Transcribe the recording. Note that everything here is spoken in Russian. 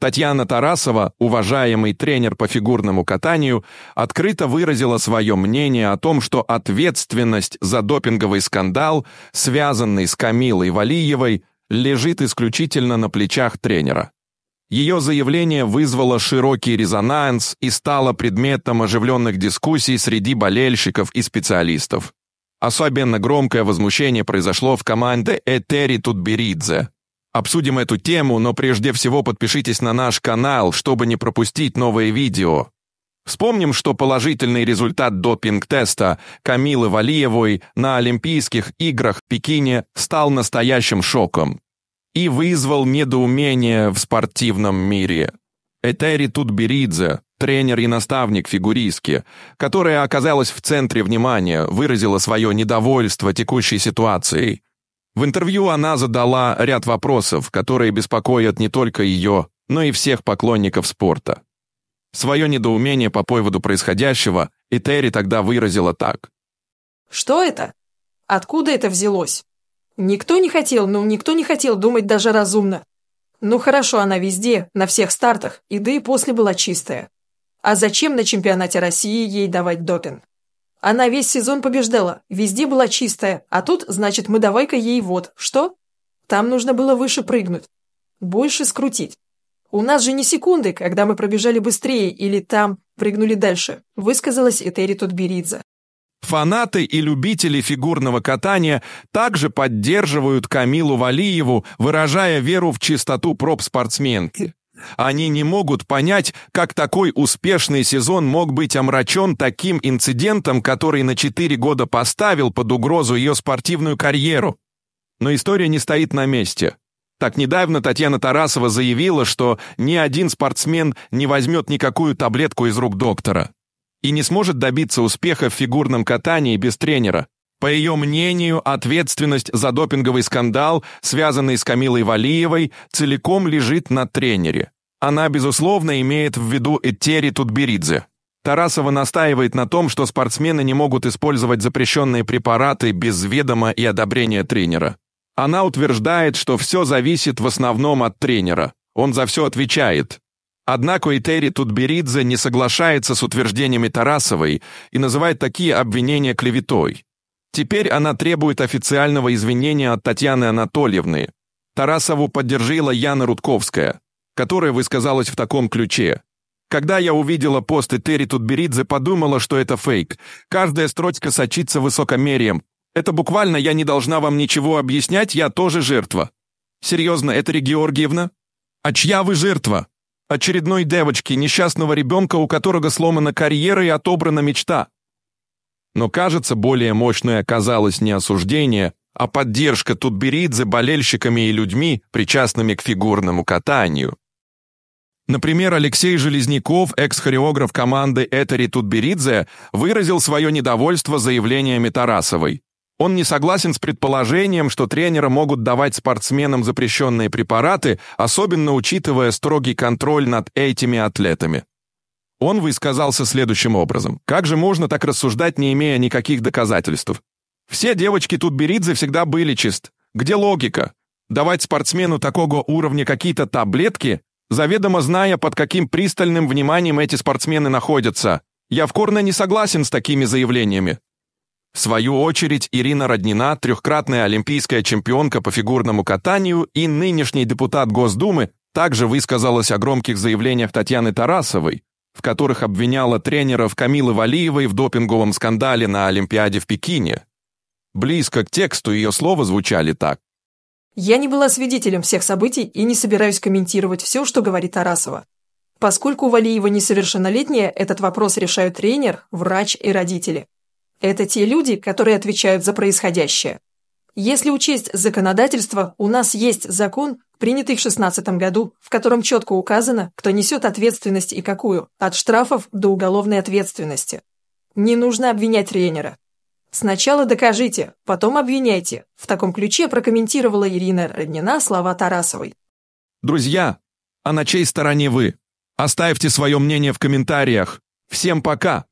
Татьяна Тарасова, уважаемый тренер по фигурному катанию, открыто выразила свое мнение о том, что ответственность за допинговый скандал, связанный с Камилой Валиевой, лежит исключительно на плечах тренера. Ее заявление вызвало широкий резонанс и стало предметом оживленных дискуссий среди болельщиков и специалистов. Особенно громкое возмущение произошло в команде Этери Тутберидзе. Обсудим эту тему, но прежде всего подпишитесь на наш канал, чтобы не пропустить новые видео. Вспомним, что положительный результат допинг-теста Камилы Валиевой на Олимпийских играх в Пекине стал настоящим шоком и вызвал недоумение в спортивном мире. Этери Тутберидзе, тренер и наставник фигуристки, которая оказалась в центре внимания, выразила свое недовольство текущей ситуацией. В интервью она задала ряд вопросов, которые беспокоят не только ее, но и всех поклонников спорта. Свое недоумение по поводу происходящего Этери тогда выразила так. «Что это? Откуда это взялось? Никто не хотел, ну никто не хотел думать даже разумно. Ну хорошо, она везде, на всех стартах, и да и после была чистая. А зачем на чемпионате России ей давать допинг? Она весь сезон побеждала, везде была чистая, а тут, значит, мы давай-ка ей вот, что? Там нужно было выше прыгнуть, больше скрутить. У нас же не секунды, когда мы пробежали быстрее или там прыгнули дальше, высказалась Этери Тутберидзе. Фанаты и любители фигурного катания также поддерживают Камилу Валиеву, выражая веру в чистоту проб спортсменки. Они не могут понять, как такой успешный сезон мог быть омрачен таким инцидентом, который на 4 года поставил под угрозу ее спортивную карьеру. Но история не стоит на месте. Так недавно Татьяна Тарасова заявила, что ни один спортсмен не возьмет никакую таблетку из рук доктора и не сможет добиться успеха в фигурном катании без тренера. По ее мнению, ответственность за допинговый скандал, связанный с Камилой Валиевой, целиком лежит на тренере. Она, безусловно, имеет в виду Этери Тутберидзе. Тарасова настаивает на том, что спортсмены не могут использовать запрещенные препараты без ведома и одобрения тренера. Она утверждает, что все зависит в основном от тренера. Он за все отвечает. Однако Этери Тутберидзе не соглашается с утверждениями Тарасовой и называет такие обвинения клеветой. Теперь она требует официального извинения от Татьяны Анатольевны. Тарасову поддержала Яна Рудковская, которая высказалась в таком ключе. Когда я увидела пост Этери Тутберидзе, подумала, что это фейк. Каждая строчка сочится высокомерием. Это буквально я не должна вам ничего объяснять, я тоже жертва. Серьезно, Этери Георгиевна? А чья вы жертва? Очередной девочки, несчастного ребенка, у которого сломана карьера и отобрана мечта. Но, кажется, более мощной оказалось не осуждение, а поддержка Тутберидзе болельщиками и людьми, причастными к фигурному катанию. Например, Алексей Железняков, экс-хореограф команды Этери Тутберидзе, выразил свое недовольство заявлениями Тарасовой. Он не согласен с предположением, что тренеры могут давать спортсменам запрещенные препараты, особенно учитывая строгий контроль над этими атлетами. Он высказался следующим образом. Как же можно так рассуждать, не имея никаких доказательств? Все девочки тут Беридзе всегда были чист. Где логика? Давать спортсмену такого уровня какие-то таблетки, заведомо зная, под каким пристальным вниманием эти спортсмены находятся. Я в корне не согласен с такими заявлениями. В свою очередь, Ирина Роднина, трехкратная олимпийская чемпионка по фигурному катанию и нынешний депутат Госдумы, также высказалась о громких заявлениях Татьяны Тарасовой, в которых обвиняла тренеров Камилы Валиевой в допинговом скандале на Олимпиаде в Пекине. Близко к тексту ее слова звучали так. «Я не была свидетелем всех событий и не собираюсь комментировать все, что говорит Тарасова. Поскольку Валиева несовершеннолетняя, этот вопрос решают тренер, врач и родители. Это те люди, которые отвечают за происходящее. Если учесть законодательство, у нас есть закон, принятый в 2016 году, в котором четко указано, кто несет ответственность и какую, от штрафов до уголовной ответственности. Не нужно обвинять тренера. Сначала докажите, потом обвиняйте. В таком ключе прокомментировала Ирина Роднина слова Тарасовой. Друзья, а на чьей стороне вы? Оставьте свое мнение в комментариях. Всем пока!